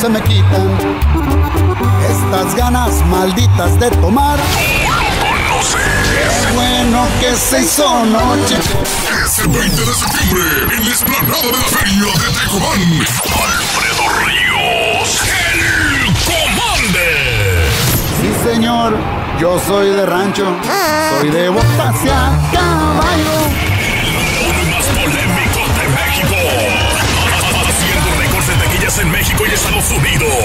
se me quitan estas ganas malditas de tomar. Qué bueno que se hizo noche. Ese 20 de septiembre, en la explanada de la feria de Tecomán, Alfredo Ríos, el comande. Sí, señor, yo soy de rancho, soy de botas en México y Estados Unidos.